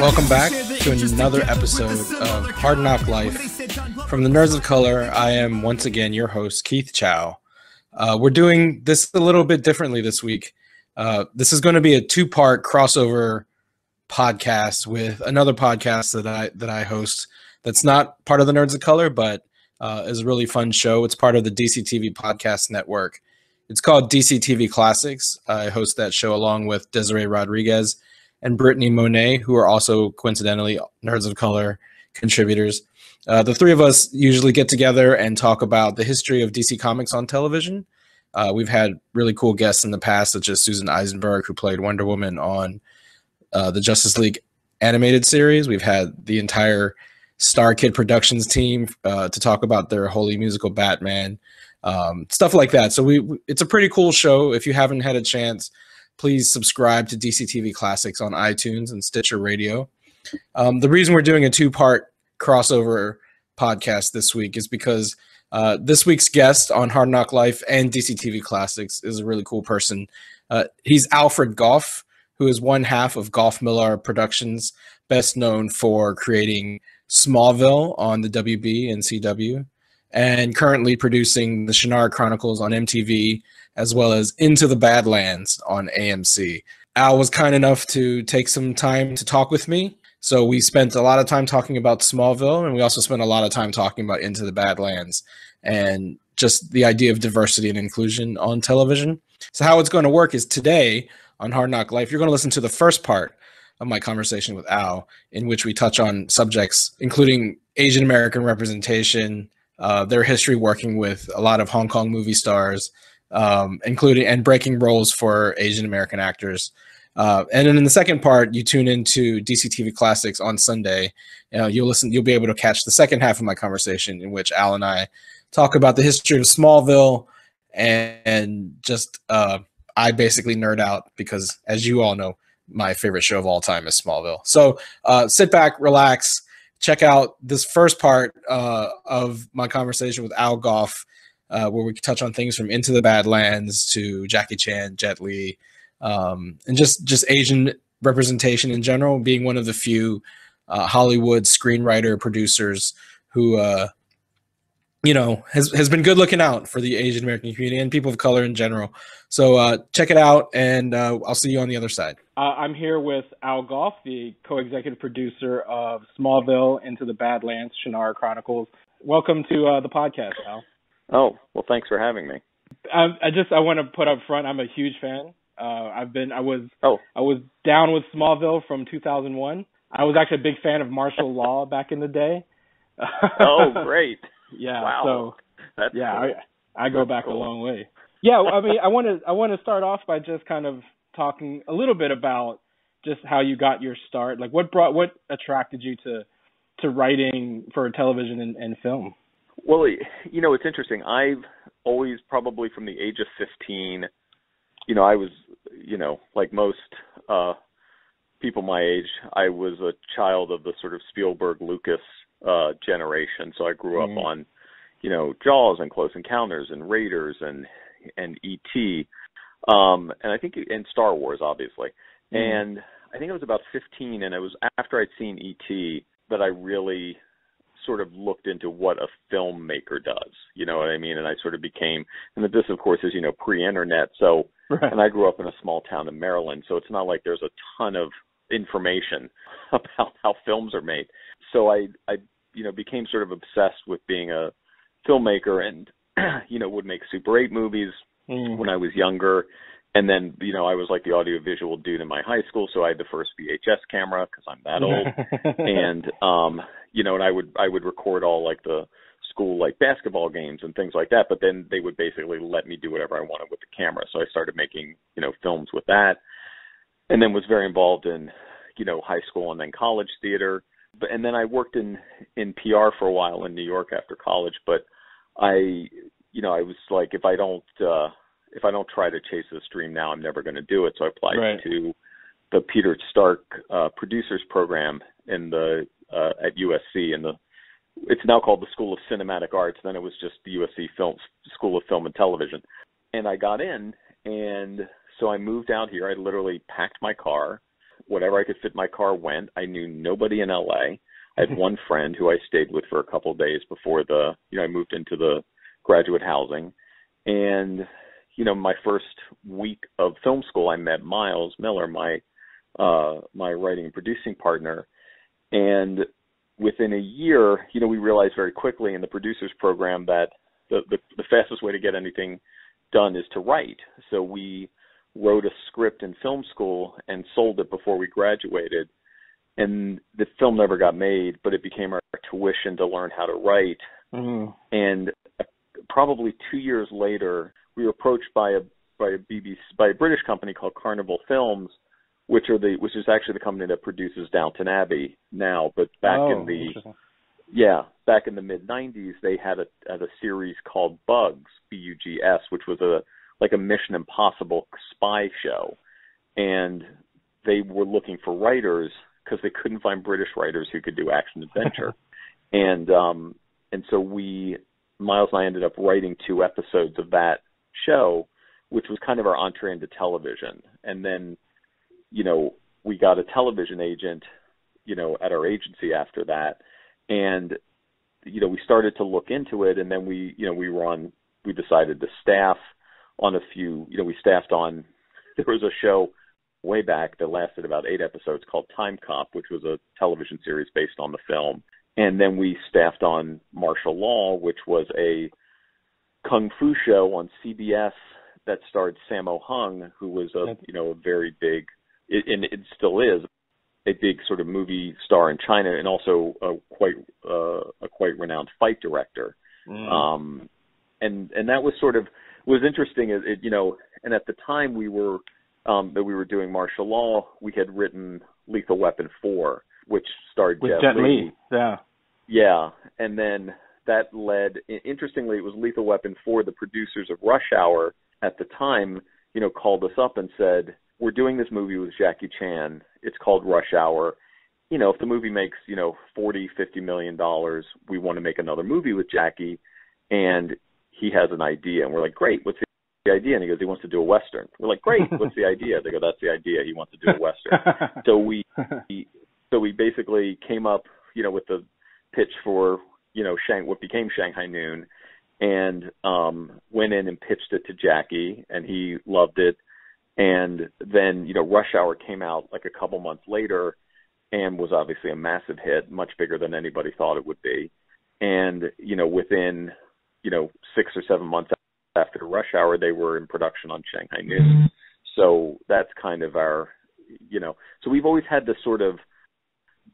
Welcome back to another episode of Hard Knock Life. From the Nerds of Color, I am once again your host, Keith Chow. Uh, we're doing this a little bit differently this week. Uh, this is going to be a two-part crossover podcast with another podcast that I that I host. That's not part of the Nerds of Color, but uh, is a really fun show. It's part of the DCTV podcast network. It's called DCTV Classics. I host that show along with Desiree Rodriguez and Brittany Monet, who are also coincidentally Nerds of Color contributors. Uh, the three of us usually get together and talk about the history of DC Comics on television. Uh, we've had really cool guests in the past, such as Susan Eisenberg, who played Wonder Woman on uh, the Justice League animated series. We've had the entire StarKid Productions team uh, to talk about their holy musical Batman, um, stuff like that. So we, it's a pretty cool show. If you haven't had a chance, please subscribe to DCTV Classics on iTunes and Stitcher Radio. Um, the reason we're doing a two-part crossover podcast this week is because uh, this week's guest on Hard Knock Life and DCTV Classics is a really cool person. Uh, he's Alfred Gough, who is one half of Goff Millar Productions, best known for creating Smallville on the WB and CW, and currently producing the Shannara Chronicles on MTV, as well as Into the Badlands on AMC. Al was kind enough to take some time to talk with me so we spent a lot of time talking about Smallville, and we also spent a lot of time talking about Into the Badlands and just the idea of diversity and inclusion on television. So how it's going to work is today on Hard Knock Life, you're going to listen to the first part of my conversation with Al, in which we touch on subjects including Asian American representation, uh, their history working with a lot of Hong Kong movie stars, um, including and breaking roles for Asian American actors. Uh, and then in the second part, you tune into DCTV Classics on Sunday. You know, you'll listen. You'll be able to catch the second half of my conversation, in which Al and I talk about the history of Smallville, and, and just uh, I basically nerd out because, as you all know, my favorite show of all time is Smallville. So uh, sit back, relax, check out this first part uh, of my conversation with Al Gough, uh, where we touch on things from Into the Badlands to Jackie Chan, Jet Li um, and just just Asian representation in general, being one of the few uh, Hollywood screenwriter producers who uh, you know has has been good looking out for the Asian American community and people of color in general. So uh, check it out, and uh, I'll see you on the other side. Uh, I'm here with Al Gough, the co-executive producer of Smallville, Into the Badlands, Shannara Chronicles. Welcome to the podcast, Al. Oh well, thanks for having me. I, I just I want to put up front, I'm a huge fan. Uh, I've been I was oh I was down with Smallville from 2001. I was actually a big fan of martial law back in the day. oh, great! Yeah. Wow. So That's yeah, cool. I I go That's back cool. a long way. Yeah, I mean, I want to I want to start off by just kind of talking a little bit about just how you got your start. Like, what brought what attracted you to to writing for television and, and film? Well, you know, it's interesting. I've always, probably from the age of 15, you know, I was, you know, like most uh people my age, I was a child of the sort of Spielberg Lucas uh generation. So I grew up on, you know, Jaws and Close Encounters and Raiders and and ET. Um and I think and Star Wars obviously. Mhm. And I think I was about 15 and it was after I'd seen ET that I really sort of looked into what a filmmaker does. You know what I mean? And I sort of became and this of course is, you know, pre-internet. So Right. and I grew up in a small town in Maryland, so it's not like there's a ton of information about how films are made. So I I you know became sort of obsessed with being a filmmaker and you know would make Super 8 movies Mm. when I was younger and then you know I was like the audiovisual dude in my high school so I had the first VHS camera cuz I'm that old. And um you know and I would I would record all like the school like basketball games and things like that but then they would basically let me do whatever I wanted with the camera. So I started making you know films with that and then was very involved in you know high school and then college theater. But and then I worked in in PR for a while in New York after college but I you know I was like if I don't uh if I don't try to chase this dream now I'm never going to do it so I applied Right. to the Peter Stark uh producers program in the uh at USC in the it's now called the School of Cinematic Arts then it was just the USC Film School of Film and Television and I got in, and so I moved out here. I literally packed my car, whatever I could fit my car went. I knew nobody in LA. I had one friend who I stayed with for a couple of days before the, you know, I moved into the graduate housing, and you know, my first week of film school, I met Miles Millar, my uh, my writing and producing partner, and within a year, you know, we realized very quickly in the producers program that the, the, the fastest way to get anything done is to write. So we wrote a script in film school and sold it before we graduated. And the film never got made, but it became our tuition to learn how to write. Mm-hmm. And probably two years later, we were approached by a by a BBC by a British company called Carnival Films, which are the which is actually the company that produces Downton Abbey now. But back oh, in the yeah back in the mid '90s, they had a had a series called Bugs B U G S, which was a like a Mission Impossible spy show, and they were looking for writers because they couldn't find British writers who could do action adventure, and um and so we Miles and I ended up writing two episodes of that show, which was kind of our entree into television. And then, you know, we got a television agent, you know, at our agency after that. And, you know, we started to look into it and then we, you know, we were on, we decided to staff on a few, you know, we staffed on, there was a show way back that lasted about eight episodes called Timecop, which was a television series based on the film. And then we staffed on Martial Law, which was a kung fu show on CBS that starred Sammo Hung, who was a you know a very big, and it still is a big sort of movie star in China, and also a quite uh, a quite renowned fight director. Mm. Um, and and that was sort of was interesting. It, it you know, and at the time we were um, that we were doing martial law, we had written Lethal Weapon four, which starred With Jet, Li. Li. Yeah. Yeah, and then that led. Interestingly, it was Lethal Weapon 4. The producers of Rush Hour at the time, you know, called us up and said, "We're doing this movie with Jackie Chan. It's called Rush Hour. You know, if the movie makes you know forty, fifty million dollars, we want to make another movie with Jackie." And he has an idea, and we're like, "Great, what's the idea?" And he goes, "He wants to do a western." We're like, "Great, what's the idea?" They go, "That's the idea. He wants to do a western." so we, so we basically came up, you know, with the pitch for you know Shang what became Shanghai Noon, and um, went in and pitched it to Jackie, and he loved it. And then you know Rush Hour came out like a couple months later, and was obviously a massive hit, much bigger than anybody thought it would be. And you know within you know six or seven months after Rush Hour, they were in production on Shanghai Noon. So that's kind of our you know so we've always had this sort of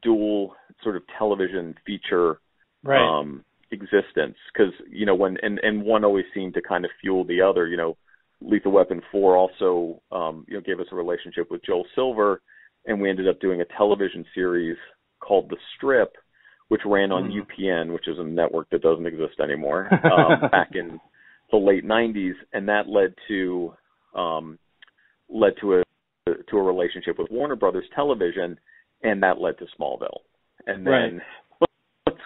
dual sort of television feature right. um existence because you know when and and one always seemed to kind of fuel the other you know lethal weapon 4 also um you know gave us a relationship with joel silver and we ended up doing a television series called the strip which ran on Mm. upn which is a network that doesn't exist anymore um back in the late 90s and that led to um led to a to a relationship with warner brothers television and that led to smallville and then Right.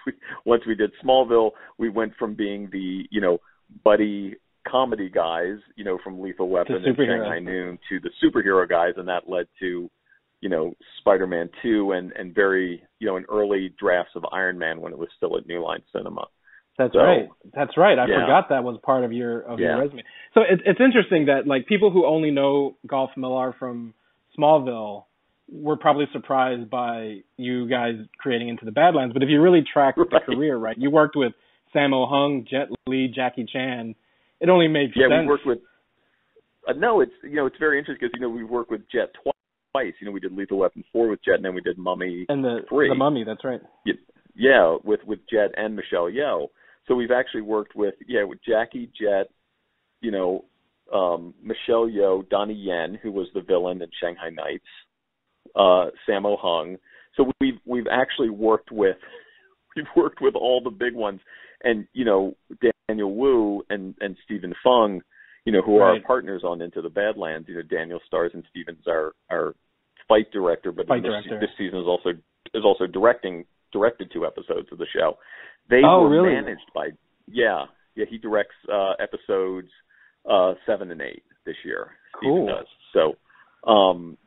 Once we once we did Smallville, we went from being the you know buddy comedy guys, you know, from Lethal Weapon and. Shanghai Noon to the superhero guys, and that led to you know Spider-Man two and and very you know in early drafts of Iron Man when it was still at New Line Cinema. That's So- right. That's right. I Yeah. forgot that was part of your of Yeah. your resume. So it, it's interesting that like people who only know Gough Millar from Smallville were probably surprised by you guys creating Into the Badlands. But if you really track the career, right, you worked with Sammo Hung, Jet Li, Jackie Chan. It only makes Yeah, sense. we worked with. Uh, no, it's you know it's very interesting because you know we worked with Jet twice. You know we did Lethal Weapon four with Jet, and then we did Mummy and the Three. the Mummy. That's right. yeah, with with Jet and Michelle Yeoh. So we've actually worked with yeah with Jackie Jet, you know, um, Michelle Yeoh, Donnie Yen, who was the villain in Shanghai Nights, uh, Sammo Hung. So we've we've actually worked with we've worked with all the big ones, and you know Daniel Wu and and Stephen Fung, you know, who are our partners on Into the Badlands. You know, Daniel stars and Stephen's our our fight director, but Fight this, director. this season is also is also directing directed two episodes of the show. They Oh, were really? managed by yeah yeah he directs uh, episodes uh, seven and eight this year. Cool. Stephen does. So, um,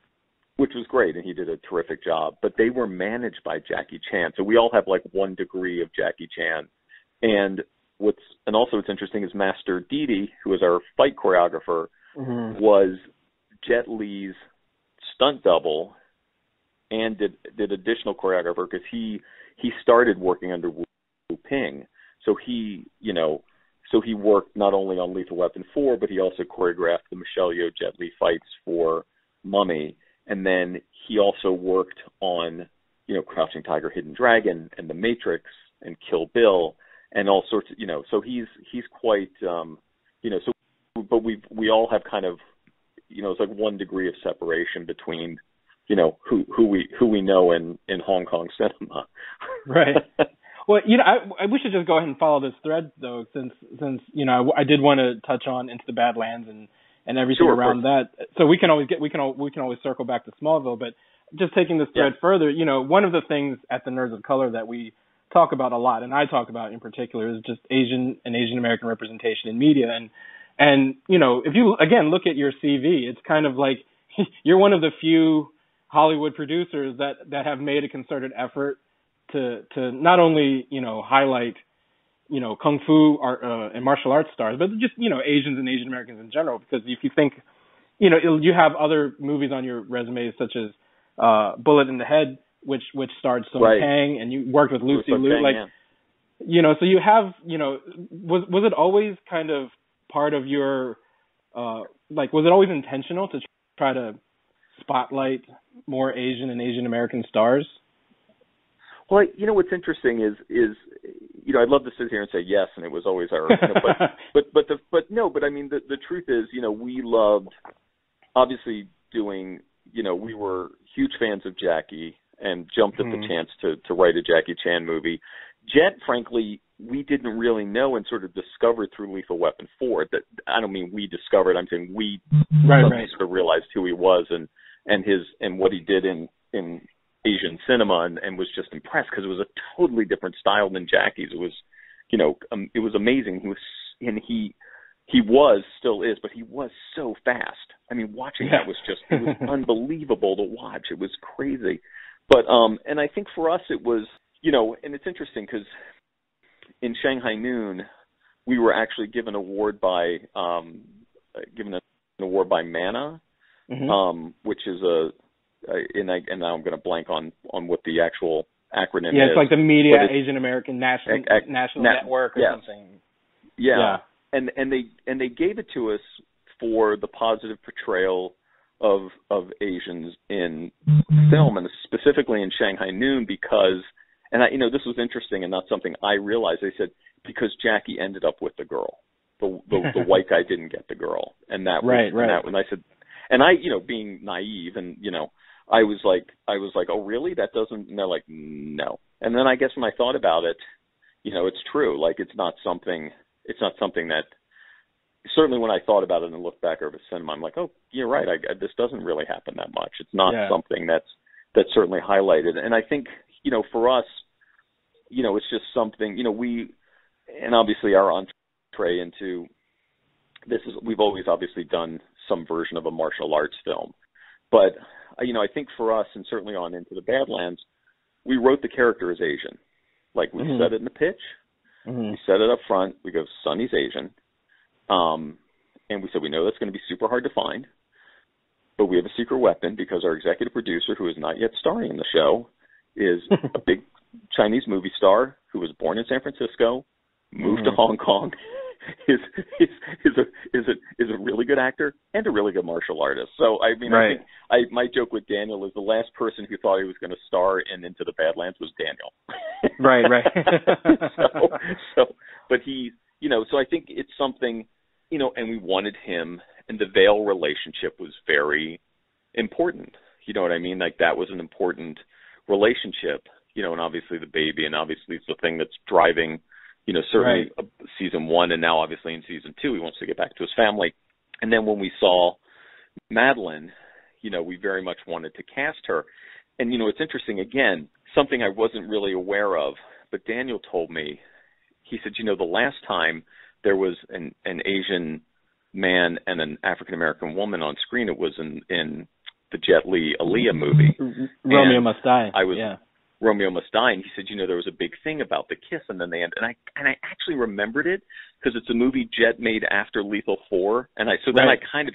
which was great, and he did a terrific job. But they were managed by Jackie Chan, so we all have like one degree of Jackie Chan. And what's and also what's interesting is Master Didi, who was our fight choreographer, Mhm. was Jet Li's stunt double and did did additional choreographer because he he started working under Wu Wu Ping, so he you know so he worked not only on Lethal Weapon four, but he also choreographed the Michelle Yeoh Jet Li fights for Mummy, and then he also worked on you know Crouching Tiger, Hidden Dragon, and The Matrix, and Kill Bill, and all sorts of you know so he's he's quite um you know so but we we all have kind of you know it's like one degree of separation between you know who who we who we know in in Hong Kong cinema. Right. Well, you know, I, I we should just go ahead and follow this thread though, since since you know I, I did want to touch on Into the Badlands and and everything Sure, around that. So we can always get we can al- we can always circle back to Smallville, but just taking this thread Yeah. further, you know, one of the things at the Nerds of Color that we talk about a lot, and I talk about in particular, is just Asian and Asian American representation in media, and and you know, if you again look at your CV, it's kind of like you're one of the few Hollywood producers that that have made a concerted effort to to not only you know highlight you know kung fu art, uh, and martial arts stars, but just you know Asians and Asian Americans in general. Because if you think, you know, you have other movies on your resume such as uh, Bullet in the Head, which which starred Sung Right. Kang, and you worked with Lucy Liu. Kang, Like yeah. you know, so you have you know was was it always kind of part of your uh like was it always intentional to try to spotlight more Asian and Asian American stars? Well, you know what's interesting is is you know I'd love to sit here and say yes, and it was always our you know, but but but the but no, but I mean the the truth is you know we loved obviously doing you know we were huge fans of Jackie and jumped at Mhm. the chance to to write a Jackie Chan movie. Jet, frankly, we didn't really know and sort of discovered through Lethal Weapon four. That I don't mean we discovered. I'm saying we Right, right. sort of realized who he was and and his and what he did in in Asian cinema and, and was just impressed because it was a totally different style than Jackie's. It was, you know, um, it was amazing. He was and he he was still is, but he was so fast. I mean, watching Yeah. that was just it was unbelievable to watch. It was crazy. But um and I think for us it was, you know, and it's interesting because in Shanghai Noon we were actually given an award by um given an award by Mana Mhm. um, which is a and, I, and now I'm going to blank on on what the actual acronym yeah, is. Yeah, it's like the Media Asian American National Ac- ac- National na- Network or yes. something. yeah. yeah. and and they and they gave it to us for the positive portrayal of of Asians in film and specifically in Shanghai Noon because and I you know this was interesting and not something I realized they said because Jackie ended up with the girl the the, the white guy didn't get the girl and that was Right, and right. that when I said and I you know being naive and you know I was like I was like oh really that doesn't and they're like no and then I guess when I thought about it you know it's true like it's not something it's not something that certainly when I thought about it and looked back over cinema, I'm like, oh, you're right. I, I, this doesn't really happen that much. It's not Yeah. something that's that's certainly highlighted. And I think you know, for us, you know, it's just something. You know, we and obviously our entree into this is we've always obviously done some version of a martial arts film, but you know, I think for us and certainly on Into the Badlands, we wrote the character as Asian. Like we Mhm. said it in the pitch, Mhm. we set it up front. We go, Sunny's Asian. Um, and we said, we know that's going to be super hard to find, but we have a secret weapon because our executive producer, who is not yet starring in the show, is a big Chinese movie star who was born in San Francisco, moved to Mhm. Hong Kong, is is is a is a is a really good actor and a really good martial artist. So I mean, I think I my joke with Daniel is the last person who thought he was going to star in Into the Badlands was Daniel. Right, right. so, so, but he, you know, so I think it's something, you know, and we wanted him, and the Veil relationship was very important. You know what I mean? Like that was an important relationship, you know, and obviously the baby, and obviously it's the thing that's driving, you know, certainly uh season one, and now obviously in season two, he wants to get back to his family. And then when we saw Madeline, you know, we very much wanted to cast her. And you know, it's interesting again, something I wasn't really aware of, but Daniel told me. He said, you know, the last time there was an an Asian man and an African American woman on screen. It was in in the Jet Li Aaliyah movie. Romeo Must Die. I was yeah. Romeo Must Die, and he said, you know, there was a big thing about the kiss, and then they end, and I and I actually remembered it because it's a movie Jet made after Lethal Four, and I so then Right. I kind of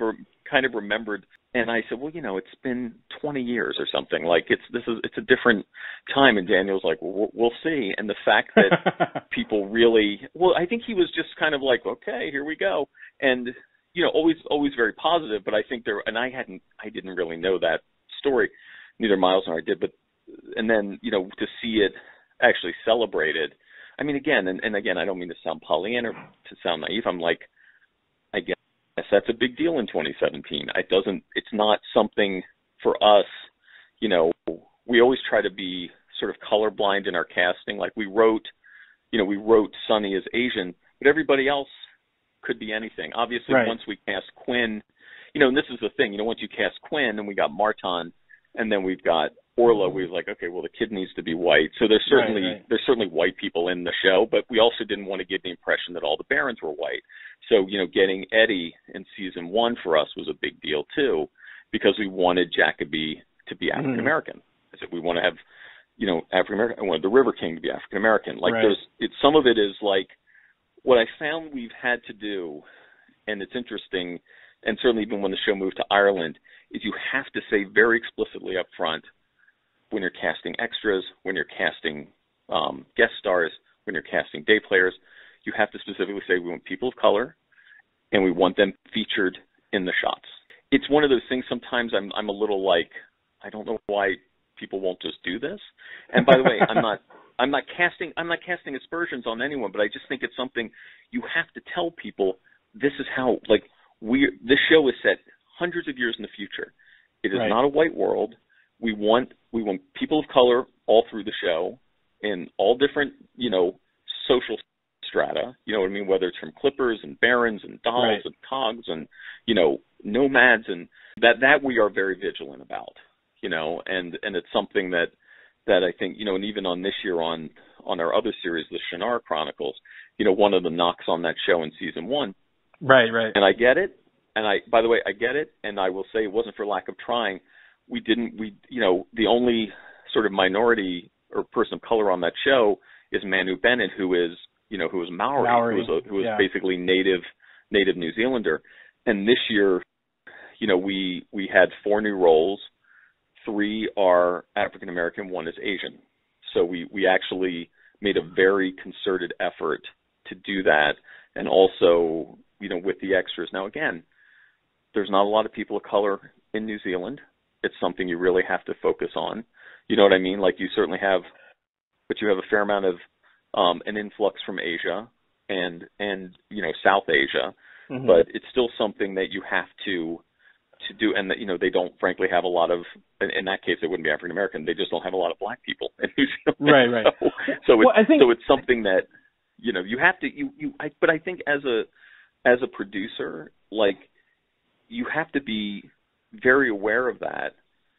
kind of remembered, and I said, well, you know, it's been 20 years or something. Like it's this is it's a different time, and Daniel's like, well, we'll- we'll see, and the fact that people really well i think he was just kind of like okay here we go and you know always always very positive but i think there and i hadn't i didn't really know that story neither miles nor i did but and then you know to see it actually celebrated i mean again and, and again i don't mean to sound pollyanna or to sound naive i'm like i guess that's a big deal in 2017 it doesn't it's not something for us you know we always try to be sort of colorblind in our casting like we wrote you know, we wrote Sunny as Asian, but everybody else could be anything. Obviously, Right. once we cast Quinn, you know, and this is the thing, you know, once you cast Quinn and we got Marton, and then we've got Orla, we was like, okay, well, the kid needs to be white. So there's certainly right. there's certainly white people in the show, but we also didn't want to give the impression that all the Barons were white. So you know, getting Eddie in season one for us was a big deal too, because we wanted Jacoby to be Mm-hmm. African American. I said we want to have you know, African American. I wanted the River King to be African American. Like Right. there's, it's some of it is like what I found we've had to do, and it's interesting, and certainly even when the show moved to Ireland, is you have to say very explicitly up front when you're casting extras, when you're casting um, guest stars, when you're casting day players, you have to specifically say we want people of color, and we want them featured in the shots. It's one of those things. Sometimes I'm I'm a little like I don't know why people won't just do this. And by the way, I'm not I'm not casting I'm not casting aspersions on anyone, but I just think it's something you have to tell people this is how like we this show is set hundreds of years in the future. It is Right. not a white world. We want we want people of color all through the show in all different, you know, social strata. You know what I mean? Whether it's from Clippers and Barons and Dolls Right. and Cogs and you know nomads and that that we are very vigilant about. You know, and and it's something that that I think you know, and even on this year on on our other series, the Shannara Chronicles, you know, one of the knocks on that show in season one right, right. and I get it. And I, by the way, I get it, and I will say it wasn't for lack of trying. We didn't, we, you know, the only sort of minority or person of color on that show is Manu Bennett, who is, you know, who is Maori, Maori, who was, a, who was yeah. basically native, native New Zealander. And this year, you know, we we had four new roles. Three are African American, one is Asian. So we we actually made a very concerted effort to do that, and also, you know, with the extras. Now, again, there's not a lot of people of color in New Zealand. It's something you really have to focus on. You know what I mean? Like you certainly have, but you have a fair amount of um, an influx from Asia and and you know South Asia, Mhm. but it's still something that you have to to do, and that you know they don't frankly have a lot of. In, in that case, it wouldn't be African American. They just don't have a lot of black people in New Zealand. Right, right. So, so Well, it's I think- so it's something that you know you have to you you. I, but I think as a as a producer, like you have to be very aware of that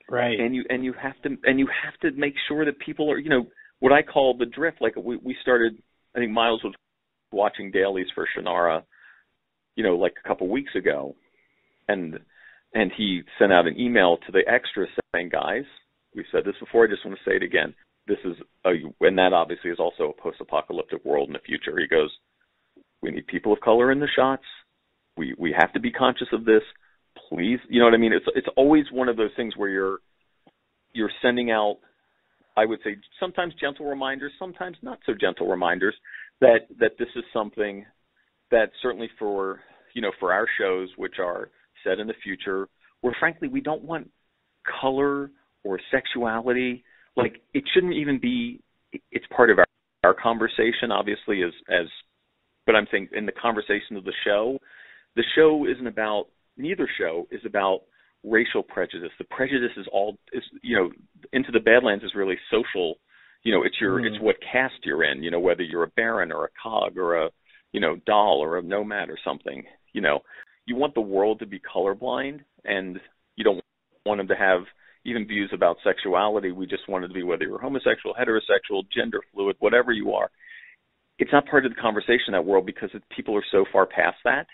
right. and you and you have to and you have to make sure that people are you know what I call the drift. Like we we started, I think Miles was watching dailies for Shannara, you know, like a couple weeks ago, and and he sent out an email to the extras saying, guys, we said this before. I just want to say it again. This is a and that obviously is also a post-apocalyptic world in the future. He goes, we need people of color in the shots. We we have to be conscious of this. Please, you know what I mean? It's it's always one of those things where you're you're sending out I would say sometimes gentle reminders, sometimes not so gentle reminders that that this is something that certainly for you know for our shows which are set in the future where frankly we don't want color or sexuality like it shouldn't even be it's part of our our conversation obviously as as but I'm saying in the conversation of the show the show isn't about neither show is about racial prejudice. The prejudice is all is you know into the Badlands is really social. You know, it's your Mhm. it's what caste you're in. You know, whether you're a baron or a cog or a you know doll or a nomad or something. You know, you want the world to be colorblind, and you don't want them to have even views about sexuality. We just want it to be whether you're homosexual, heterosexual, gender fluid, whatever you are. It's not part of the conversation in that world because it, people are so far past that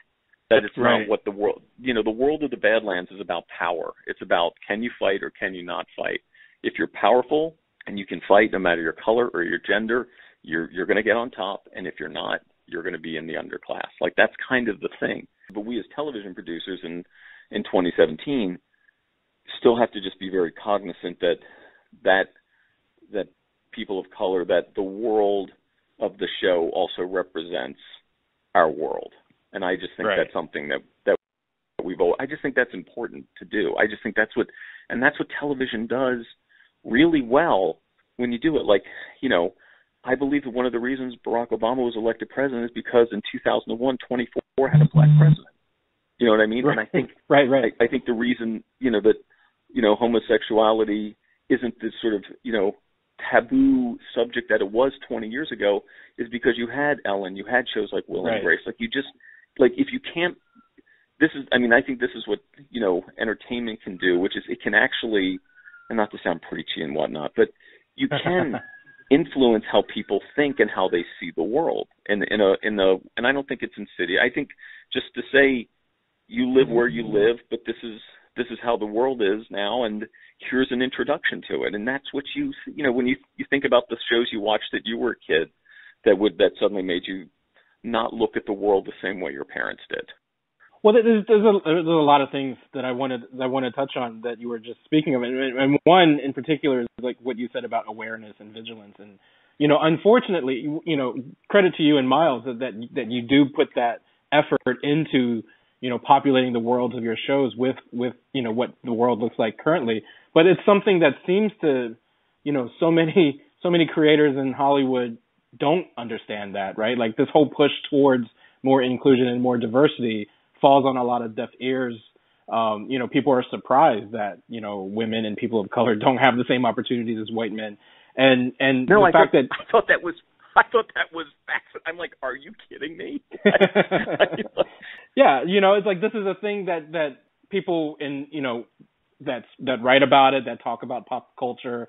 That it's Right. not what the world, you know, the world of the Badlands is about power. It's about can you fight or can you not fight. If you're powerful and you can fight, no matter your color or your gender, you're you're going to get on top. And if you're not, you're going to be in the underclass. Like that's kind of the thing. But we as television producers in in 2017 still have to just be very cognizant that that that people of color that the world of the show also represents our world and i just think Right. that's something that that we've i just think that's important to do i just think that's what and that's what television does really well when you do it like you know i believe that one of the reasons barack obama was elected president is because in 2001 24 had a black president you know what i mean and i think right, right. I, I think the reason you know that you know homosexuality isn't this sort of you know taboo subject that it was 20 years ago is because you had Ellen, you had shows like Will Right. and Grace. Like you just like if you can't. This is I mean I think this is what you know entertainment can do, which is it can actually, and not to sound preachy and whatnot, but you can influence how people think and how they see the world. And in a in a and I don't think it's insidious. I think just to say you live where you live, but this is this is how the world is now, and here's an introduction to it. And that's what you you know when you you think about the shows you watched that you were a kid that would that suddenly made you not look at the world the same way your parents did. Well, there's there's a, there's a lot of things that I wanted that I want to touch on that you were just speaking of, and, and one in particular is like what you said about awareness and vigilance, and you know, unfortunately, you- know, credit to you and Miles that that, that you do put that effort into you know populating the worlds of your shows with with you know what the world looks like currently, but it's something that seems to you know so many so many creators in Hollywood don't understand that, right? Like this whole push towards more inclusion and more diversity falls on a lot of deaf ears. Um, you know, people are surprised that you know women and people of color don't have the same opportunities as white men, and and No, the I fact thought, that I thought that was I thought that was fascinating. I'm like, are you kidding me? yeah, you know, it's like this is a thing that that people in you know that's that write about it, that talk about pop culture.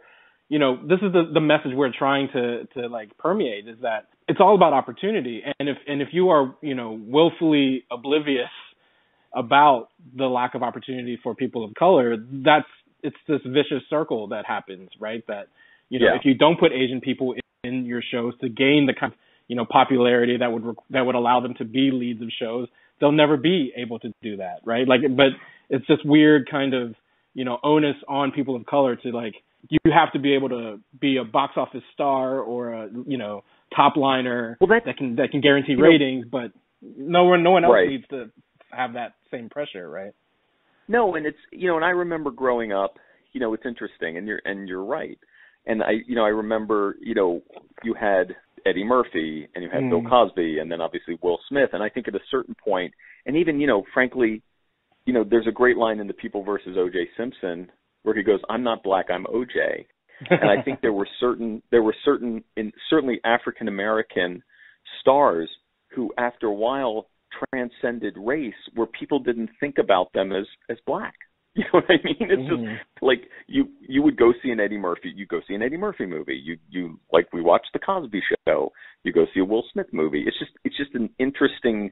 You know, this is the the message we're trying to to like permeate is that it's all about opportunity, and if and if you are you know willfully oblivious about the lack of opportunity for people of color, that's it's this vicious circle that happens, right? That you know, Yeah. if you don't put Asian people in, your shows to gain the kind of you know popularity that would that would allow them to be leads of shows, they'll never be able to do that, right? Like, but it's this weird kind of you know onus on people of color to like you have to be able to be a box office star or a you know top liner Well, that- that can that can guarantee you know- ratings, but no one no one else Right. needs to have that same pressure, right? No, and it's you know, and I remember growing up, you know, it's interesting, and you're and you're right. And I, you know, I remember, you know, you had Eddie Murphy and you had Bill Mm. Cosby, and then obviously Will Smith. And I think at a certain point, and even you know, frankly, you know, there's a great line in The People versus O.J. Simpson where he goes, "I'm not black, I'm O.J." and I think there were certain there were certain in certainly African American stars who after a while transcended race where people didn't think about them as as black. You know what I mean? It's Mhm. just like you you would go see an Eddie Murphy, you go see an Eddie Murphy movie. You you like we watched the Cosby show. You go see a Will Smith movie. It's just it's just an interesting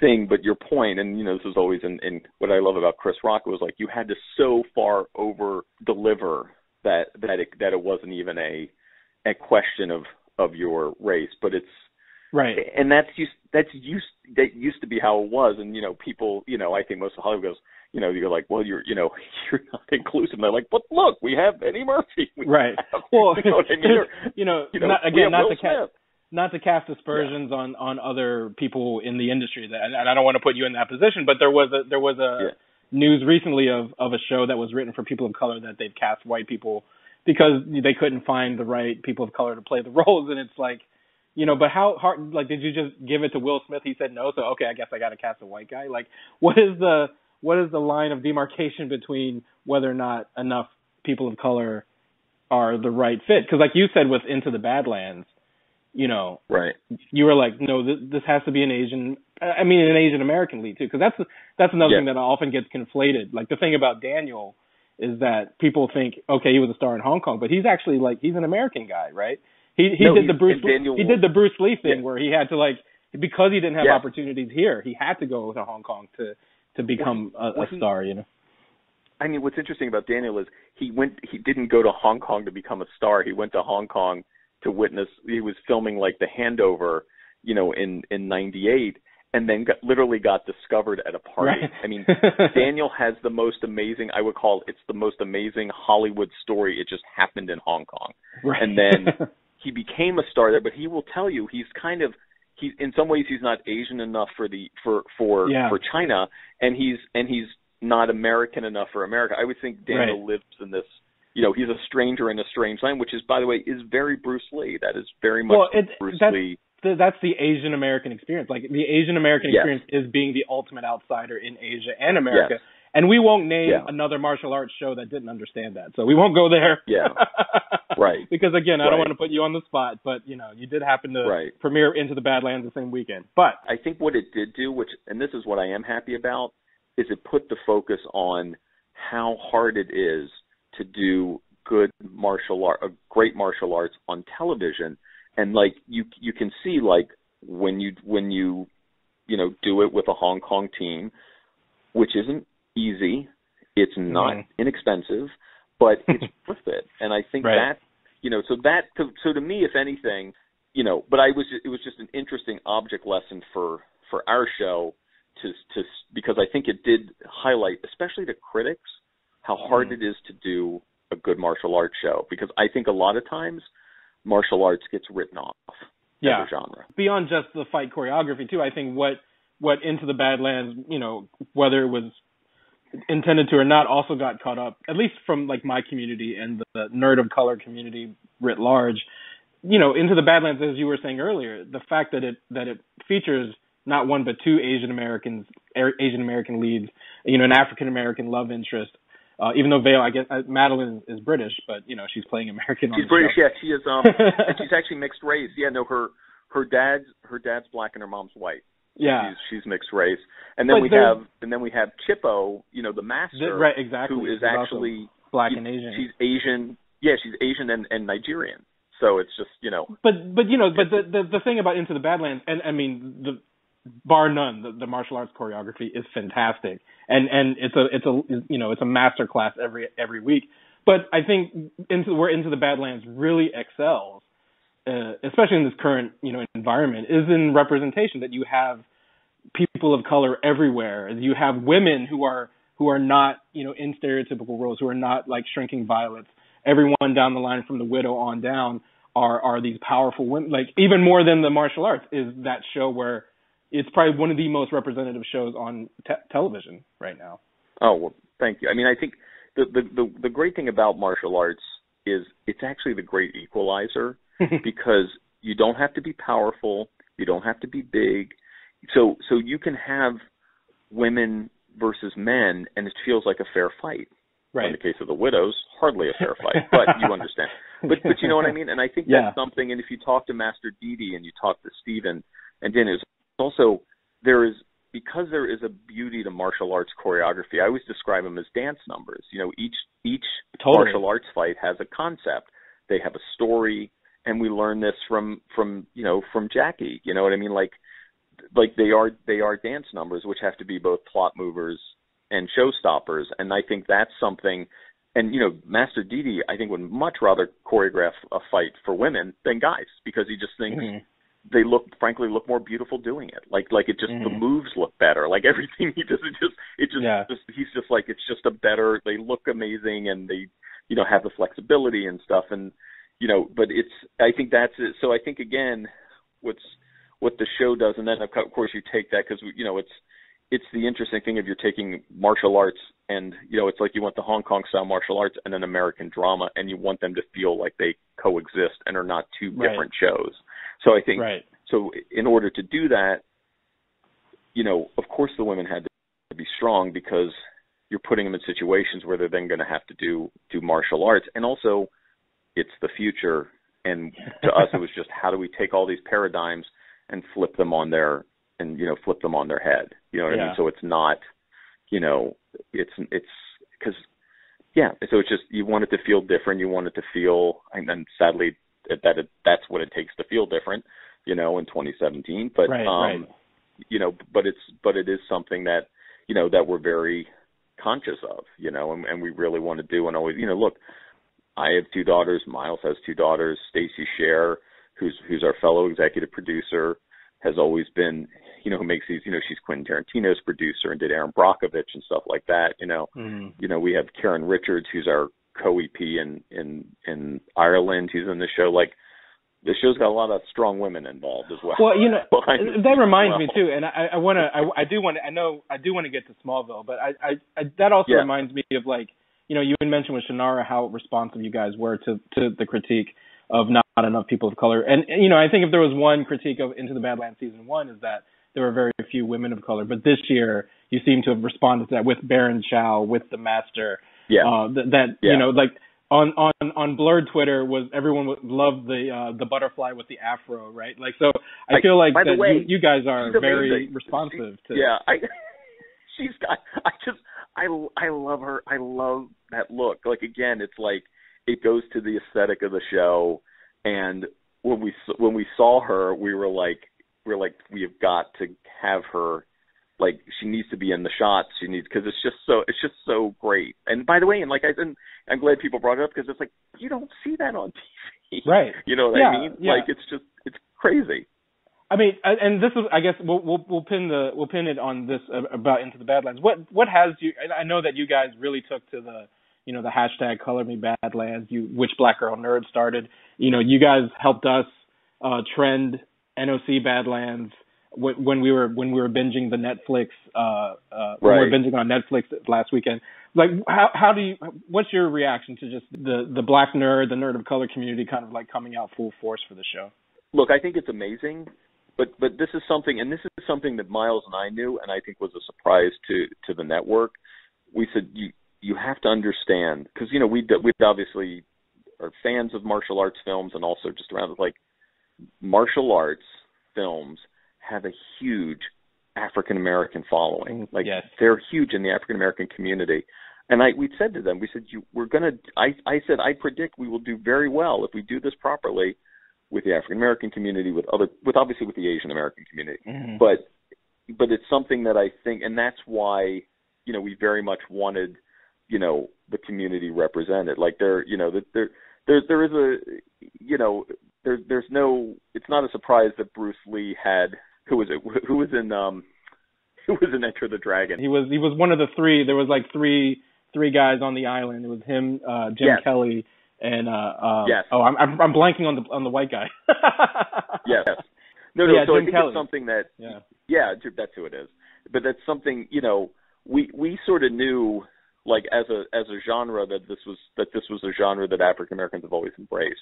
thing, but your point, and you know, this is always in, in what I love about Chris Rock was like you had to so far over deliver that that it that it wasn't even a a question of of your race, but it's right. and that's used that's used that used to be how it was, and you know, people, you know, I think most of Hollywood goes, you know, you're like, well, you're you know, you're not inclusive. And they're like, but look, we have Eddie Murphy. We Right. have- Well, you know I mean? You know, you know, not, again, not Will to. Not to cast aspersions on on other people in the industry, that, and I don't want to put you in that position, but there was a there was a Yeah. news recently of of a show that was written for people of color that they've cast white people because they couldn't find the right people of color to play the roles, and it's like. You know, but how hard? Like, did you just give it to Will Smith? He said no, so okay, I guess I got to cast a white guy. Like, what is the what is the line of demarcation between whether or not enough people of color are the right fit? Because, like you said, with Into the Badlands, you know, Right. you were like, no, this, this has to be an Asian. I mean, an Asian American lead too, because that's that's another Yeah. thing that often gets conflated. Like the thing about Daniel is that people think, okay, he was a star in Hong Kong, but he's actually like he's an American guy, right? He he No, did the Bruce Daniel he did the Bruce Lee thing Yeah. where he had to like because he didn't have Yeah. opportunities here. He had to go to Hong Kong to to become a, well, a he- star. You know. I mean, what's interesting about Daniel is he went. He didn't go to Hong Kong to become a star. He went to Hong Kong to witness. He was filming like the handover, you know, in in '98, and then got, literally got discovered at a party. Right. I mean, Daniel has the most amazing. I would call it's the most amazing Hollywood story. It just happened in Hong Kong. right. and then- He became a star there, but he will tell you he's kind of he in some ways he's not Asian enough for the for for Yeah. for China, and he's and he's not American enough for America. I would think Daniel Right. lives in this. You know, he's a stranger in a strange land, which is, by the way, is very Bruce Lee. That is very much Well, it- Bruce that's- Lee. Th- that's the Asian American experience. Like the Asian American Yes. experience is being the ultimate outsider in Asia and America. Yes. And we won't name Yeah. another martial arts show that didn't understand that. So we won't go there. Yeah. Right. because again, I don't want to put you on the spot, but you know, you did happen to Right. premiere Into the Badlands the same weekend. But I think what it did do, which and this is what I am happy about, is it put the focus on how hard it is to do good martial art, uh, great martial arts on television, and like you you can see like when you when you you know do it with a Hong Kong team, which isn't easy, it's not Mhm. inexpensive, but it's worth it, and I think Right. that you know so that so, so to me if anything you know, but I was it was just an interesting object lesson for for our show to to because I think it did highlight, especially the critics, how hard Mhm. it is to do a good martial arts show because I think a lot of times martial arts gets written off yeah, as a genre. beyond just the fight choreography too, I think what what Into the Badlands, you know, whether it was intended to or not, also got caught up, at least from like my community and the nerd of color community writ large. You know, Into the Badlands, as you were saying earlier, the fact that it that it features not one but two Asian Americans, Asian American leads, you know, an African American love interest. Uh, even though Veil, I guess uh, Madeline is British, but you know she's playing American. on She's British, show. yeah. She is, um, and she's actually mixed race. Yeah, no, her her dad's her dad's black and her mom's white. yeah, she's, she's mixed race. And then But we have and then we have Chipo, you know, the master, Th- right, exactly. who is She's actually black and Asian. She's Asian. Yeah, she's Asian and, and Nigerian. So it's just you know. But but you know, but the the, the thing about Into the Badlands, and I mean, the bar none, the, the martial arts choreography is fantastic, and and it's a it's a you know it's a master class every every week. But I think into where Into the Badlands really excels, uh, especially in this current you know environment, is in representation that you have people of color everywhere. You have women who are who are not you know in stereotypical roles, who are not like shrinking violets. Everyone down the line from the widow on down are are these powerful women. Like even more than the martial arts is that show where it's probably one of the most representative shows on te- television right now. Oh well, thank you. I mean, I think the, the the the great thing about martial arts is it's actually the great equalizer because you don't have to be powerful, you don't have to be big, so so you can have women versus men, and it feels like a fair fight. Right. In the case of the widows, hardly a fair fight, but you understand. But but you know what I mean. And I think Yeah. that's something. And if you talk to Master Didi and you talk to Stephen and it's also there is because there is a beauty to martial arts choreography. I always describe them as dance numbers. You know, each each Totally. martial arts fight has a concept. They have a story, and we learn this from from you know from Jackie. You know what I mean? Like like they are they are dance numbers which have to be both plot movers and showstoppers and i think that's something and you know master Didi i think would much rather choreograph a fight for women than guys because he just thinks Mhm. They look frankly look more beautiful doing it like like it just the Mhm. moves look better like everything he does it just it just, Yeah. just he's just like it's just a better they look amazing and they you know have the flexibility and stuff and you know but it's i think that's it so i think again what's what the show does and then of course you take that because you know it's it's the interesting thing if you're taking martial arts and you know it's like you want the Hong Kong style martial arts and an American drama and you want them to feel like they coexist and are not two Right. different shows. So I think Right. so in order to do that, you know, of course the women had to be strong because you're putting them in situations where they're then going to have to do do martial arts. And also it's the future. And to us it was just how do we take all these paradigms and flip them on their and you know flip them on their head? You know what i mean? So it's not you know it's it's because yeah. So it's just you want it to feel different. You want it to feel and then sadly that it, that's what it takes to feel different you know, in 2017. But right, um, right. you know, but it's but it is something that you know that we're very conscious of, you know, and, and we really want to do and always, you know, look, I have two daughters. Miles has two daughters. Stacey Sher, who's who's our fellow executive producer, has always been, you know, who makes these, you know, she's Quentin Tarantino's producer and did Erin Brockovich and stuff like that. You know, mm. you know, we have Karen Richards, who's our co-EP in in in Ireland. He's in the show. Like, the show's got a lot of strong women involved as well. Well, you know, that reminds well. me too, and I, I want to, I, I do want to, I know, I do want to get to Smallville, but I, I, I that also Yeah. reminds me of like, you know, you had mentioned with Shannara how responsive you guys were to to the critique of not, not enough people of color, and you know, I think if there was one critique of Into the Badlands season one is that there were very few women of color, but this year you seem to have responded to that with Baron Chau, with the Master, yeah, uh, that, that Yeah. you know, like on on on blurred Twitter was everyone would love the uh the butterfly with the afro, right? Like so, I I- feel like that way, you, you guys are very amazing. responsive to. yeah. I she's got. I just I I love her. I love that look. Like again, it's like it goes to the aesthetic of the show. And when we when we saw her, we were like we're like we have got to have her. Like she needs to be in the shots. She needs because it's just so it's just so great. And by the way, and like I and I'm glad people brought it up because it's like you don't see that on TV. Right. You know what Yeah, I mean? yeah. Like it's just it's crazy. I mean, and this is, I guess, we'll we'll, we'll pin the we'll pin it on this uh, about Into the Badlands. What what has you? I know that you guys really took to the you know the hashtag Color Me Badlands, you which Black Girl Nerd started. You know, you guys helped us uh, trend NOC Badlands wh- when we were when we were binging the Netflix uh, uh, when we were binging on Netflix last weekend. Like, how how do you? What's your reaction to just the the Black nerd, the nerd of color community, kind of like coming out full force for the show? look, I think it's amazing, but but this is something, and this is something that Miles and I knew, and I think was a surprise to to the network. We said you you have to understand because you know we we obviously are fans of martial arts films and also just around like martial arts films have a huge African American following. Like Yes. they're huge in the African American community. And I we said to them, we said you we're gonna I I said I predict we will do very well if we do this properly with the African American community, with other with obviously with the Asian American community. Mm-hmm. But but it's something that I think and that's why, you know, we very much wanted, you know, the community represented. Like there you know, that there there there is a you know, there there's no it's not a surprise that Bruce Lee had who was it who was in um who was in Enter the Dragon. He was he was one of the three. There was like three three guys on the island. It was him, uh, Jim Yes. Kelly, and uh, uh, Yes. oh, I'm I'm I'm blanking on the on the white guy. Yes. No, no. Yeah, so I Jim think Kelly. it's something that yeah. yeah, that's who it is. But that's something you know we we sort of knew like as a as a genre that this was that this was a genre that African Americans have always embraced.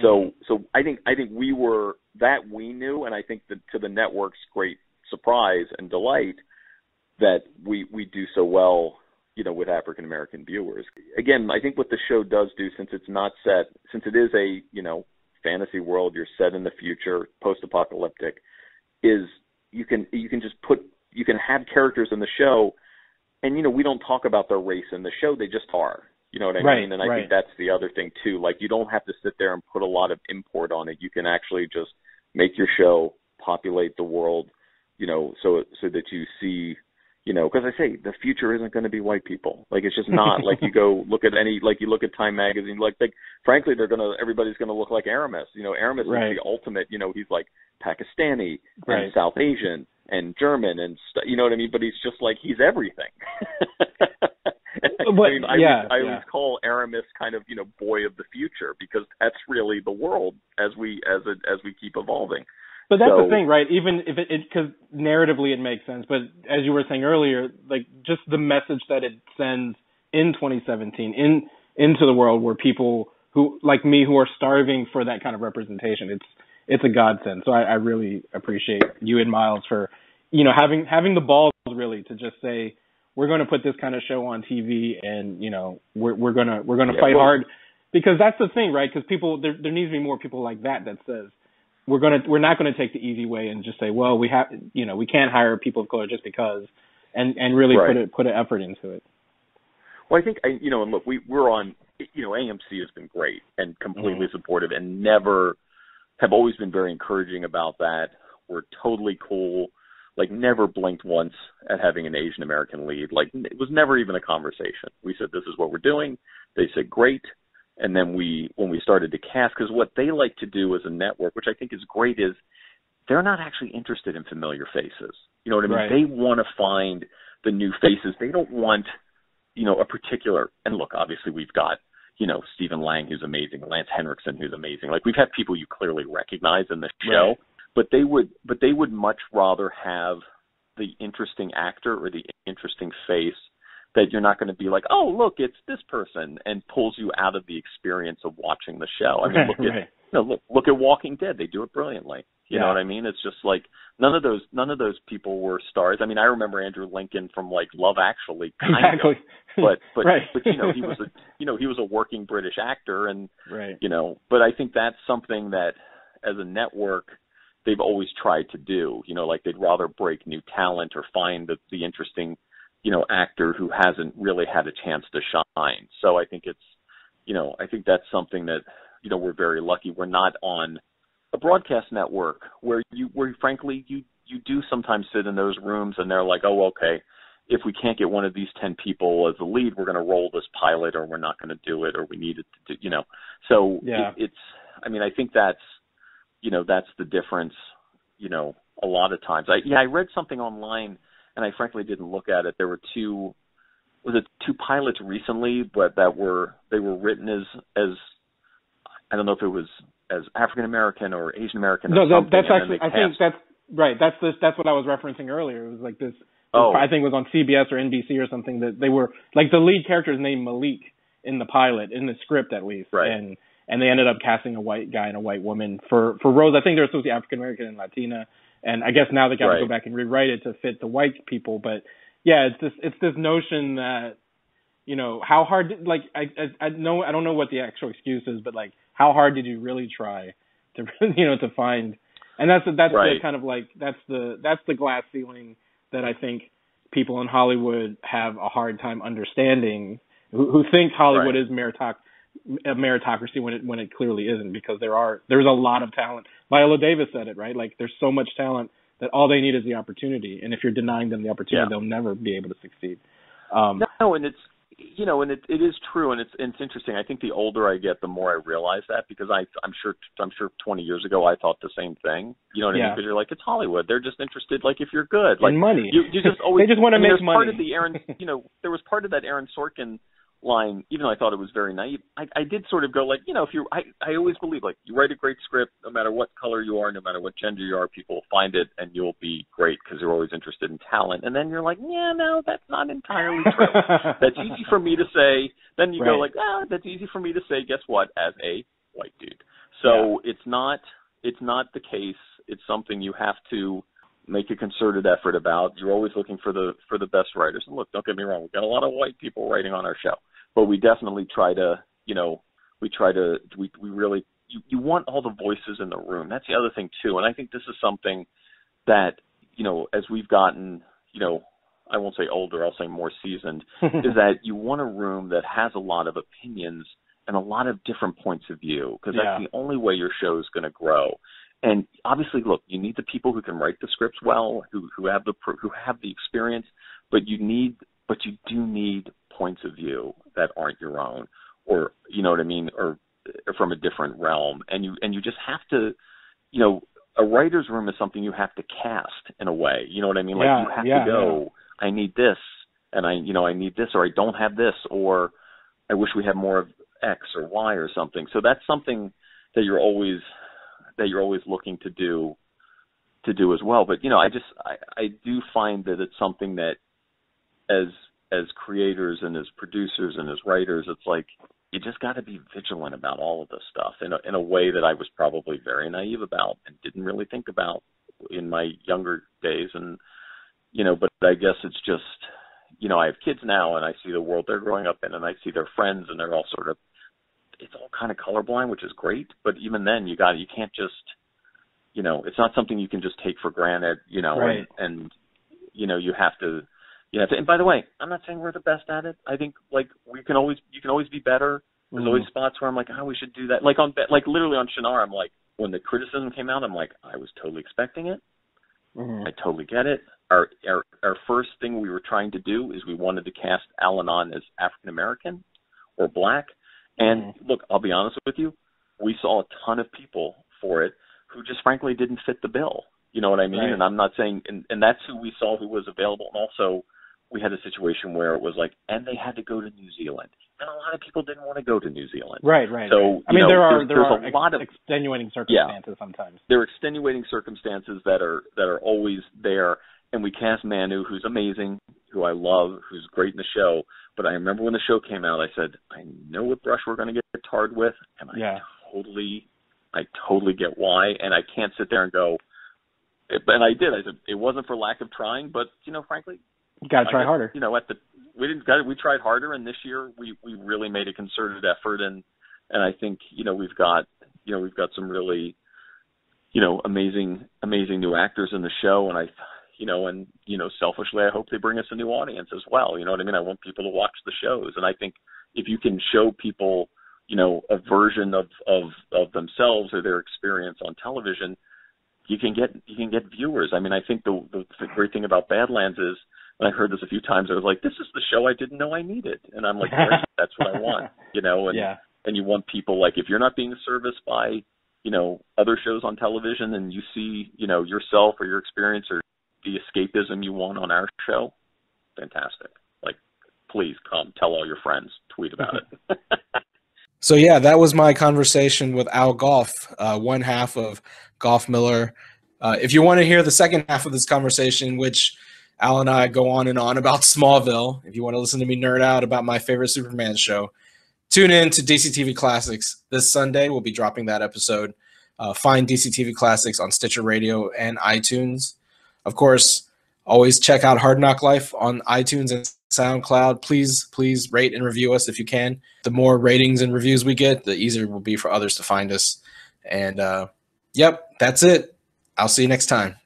So Mhm. so I think I think we were that we knew, and I think that to the network's great surprise and delight that we we do so well you know with African American viewers. Again, I think what the show does do since it's not set since it is a you know fantasy world you're set in the future post apocalyptic is you can you can just put you can have characters in the show and you know we don't talk about their race in the show they just are you know what i Right, mean? And i right. think that's the other thing too. Like you don't have to sit there and put a lot of import on it. You can actually just make your show populate the world you know so so that you see you know because i say the future isn't going to be white people. Like it's just not. Like you go look at any like you look at time magazine like like frankly they're going to everybody's going to look like aramis. You know aramis Right. is the ultimate you know he's like pakistani Right. and south asian and german and st- you know what i mean? But he's just like he's everything But- I mean, I, yeah, always, I yeah. always call Aramis kind of, you know, boy of the future because that's really the world as we as it as we keep evolving. But that's the thing, right? Even if it, because narratively it makes sense, but as you were saying earlier, like just the message that it sends in 2017 in into the world where people who like me who are starving for that kind of representation, it's it's a godsend. So I, I really appreciate you and Miles for you know having having the balls really to just say we're going to put this kind of show on TV and you know we're we're gonna we're gonna Yeah, fight well- hard because that's the thing, right? Because people there there needs to be more people like that that says we're gonna we're not gonna take the easy way and just say, well, we have you know we can't hire people of color just because, and and really Right. put it put an effort into it. Well, I think I, you know, and look, we we're on, you know, AMC has been great and completely mm-hmm. supportive and never, have always been very encouraging about that. We're totally cool. Like never blinked once at having an Asian American lead. Like it was never even a conversation. We said this is what we're doing. They said great. And then we when we started to cast because what they like to do as a network, which I think is great, is they're not actually interested in familiar faces. You know what I mean? Right. They want to find the new faces. They don't want, you know, a particular. And look, obviously we've got you know, Stephen Lang, who's amazing, Lance Henriksen, who's amazing. Like we've had people you clearly recognize in the show, Right. But they would, but they would much rather have the interesting actor or the interesting face that you're not going to be like, oh, look, it's this person, and pulls you out of the experience of watching the show. I mean, look at, right. you know, look, look at Walking Dead; they do it brilliantly. You know what I mean? It's just like none of those, none of those people were stars. I mean, I remember Andrew Lincoln from like Love Actually, kind of Exactly. but but right. but you know he was a you know he was a working British actor and right. you know but I think that's something that as a network they've always tried to do you know like they'd rather break new talent or find the the interesting you know actor who hasn't really had a chance to shine so I think it's you know I think that's something that you know we're very lucky we're not on a broadcast network where you where frankly you you do sometimes sit in those rooms and they're like oh okay if we can't get one of these 10 people as the lead, we're going to roll this pilot or we're not going to do it or we need it to do, you know. So Yeah. it, it's, I mean, I think that's, you know, that's the difference, you know, a lot of times. I, yeah, I read something online and I frankly didn't look at it. There were two, was it two pilots recently, but that were, they were written as, as, I don't know if it was as African American or Asian American. No, that, that's actually. I think that's right. That's this. That's what I was referencing earlier. It was like this. Oh. I think it was on CBS or NBC or something that they were like the lead character is named Malik in the pilot in the script at least, Right. and and they ended up casting a white guy and a white woman for for Rose. I think they're supposed to be African American and Latina, and I guess now they got to go back and rewrite it to fit the white people. But yeah, it's this it's this notion that you know how hard did- like I I, I know I don't know what the actual excuse is, but like how hard did you really try to you know to find and that's that's the kind of like that's the that's the glass ceiling that I think people in Hollywood have a hard time understanding who, who think Hollywood Right. is meritoc a meritocracy when it when it clearly isn't because there are there's a lot of talent. Viola Davis said it right like there's so much talent that all they need is the opportunity and if you're denying them the opportunity Yeah. they'll never be able to succeed. Um, No, and it's you know, and it it is true, and it's it's interesting. I think the older I get, the more I realize that because I I'm sure I'm sure 20 years ago I thought the same thing. You know what I mean? Because you're like it's Hollywood. They're just interested like if you're good, like and money. you you just always they just want to I mean, make money. Part of the Aaron, you know, there was part of that Aaron Sorkin line. Even though I thought it was very naive, I, I did sort of go like, you know, if you, I, I always believe like you write a great script, no matter what color you are, no matter what gender you are, people will find it and you'll be great because you're always interested in talent. And then you're like, yeah, no, that's not entirely true. that's easy for me to say. Then you go like, ah, that's easy for me to say. Guess what? As a white dude, so it's not it's not the case. It's something you have to make a concerted effort about. You're always looking for the for the best writers. And look, don't get me wrong, we've got a lot of white people writing on our show, but we definitely try to, you know, we try to we we really you you want all the voices in the room. That's the other thing too. And I think this is something that you know as we've gotten, you know, I won't say older, I'll say more seasoned, is that you want a room that has a lot of opinions and a lot of different points of view because Yeah. that's the only way your show is going to grow. And obviously, look, you need the people who can write the scripts well, who who have the who have the experience, but you need but you do need points of view that aren't your own, or you know what I mean, or, or from a different realm. And you and you just have to, you know, a writer's room is something you have to cast in a way. You know what I mean? Like Yeah, you have yeah, to go. I need this, and I you know I need this, or I don't have this, or I wish we had more of X or Y or something. So that's something that you're always that you're always looking to do to do as well. But you know, I just I, I do find that it's something that as as creators and as producers and as writers, it's like you just got to be vigilant about all of this stuff in a, in a way that I was probably very naive about and didn't really think about in my younger days. And you know, but I guess it's just you know I have kids now and I see the world they're growing up in and I see their friends and they're all sort of it's all kind of colorblind, which is great. But even then, you got you can't just you know it's not something you can just take for granted. You know, Right. and, and you know you have to you have to. And by the way, I'm not saying we're the best at it. I think like we can always you can always be better. There's Mhm. always spots where I'm like, oh, we should do that. Like on like literally on Shannara, I'm like, when the criticism came out, I'm like, I was totally expecting it. Mhm. I totally get it. Our, our our first thing we were trying to do is we wanted to cast Allanon as African American or black. And look, I'll be honest with you, we saw a ton of people for it who just frankly didn't fit the bill. You know what I mean? Right. And I'm not saying and, and that's who we saw who was available and also we had a situation where it was like and they had to go to New Zealand. And a lot of people didn't want to go to New Zealand. Right, right. So, right. I mean, know, there are there's- there are a lot of- extenuating circumstances sometimes. there are extenuating circumstances that are that are always there and we cast Manu who's amazing who I love who's great in the show but I remember when the show came out I said I know what brush we're going to get tarred with and I Yeah. totally I totally get why and I can't sit there and go and I did I said it wasn't for lack of trying but you know frankly You got to try guess, harder. You know, at the we didn't got we tried harder, and this year we we really made a concerted effort, and and I think you know we've got you know we've got some really you know amazing amazing new actors in the show, and I you know and you know selfishly I hope they bring us a new audience as well. You know what I mean? I want people to watch the shows, and I think if you can show people you know a version of of of themselves or their experience on television you can get you can get viewers. I mean, I think the the, the great thing about Badlands is, and I heard this a few times. I was like, this is the show I didn't know I needed, and I'm like, that's what I want, you know. And yeah. and you want people like if you're not being serviced by you know other shows on television, and you see you know yourself or your experience or the escapism you want on our show, fantastic. Like, please come, tell all your friends, tweet about it. So yeah, that was my conversation with Al Gough, uh, one half of Gough Millar. Uh, if you want to hear the second half of this conversation, which Al and I go on and on about Smallville, if you want to listen to me nerd out about my favorite Superman show, tune in to DCTV Classics this Sunday. We'll be dropping that episode. Uh, find DCTV Classics on Stitcher Radio and iTunes. Of course, always check out Hard Knock Life on iTunes and SoundCloud. Please, please rate and review us if you can. The more ratings and reviews we get, the easier it will be for others to find us. And uh, yep, that's it. I'll see you next time.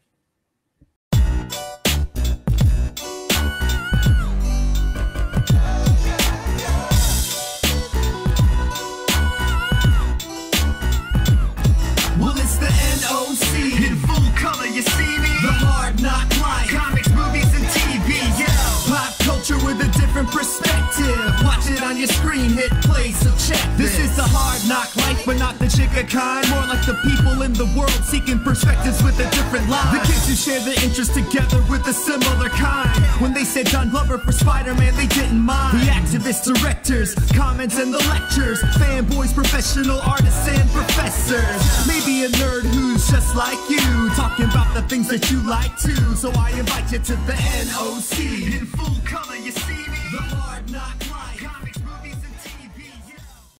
Your screen, hit play, so check this. This is the hard knock life, but not the chica kind. More like the people in the world seeking perspectives with a different line. The kids who share their interests together with a similar kind. When they said Don Glover for Spider-Man, they didn't mind. The activists, directors, comments, and the lectures. Fanboys, professional artists, and professors. Maybe a nerd who's just like you, talking about the things that you like too. So I invite you to the NOC in full color. You see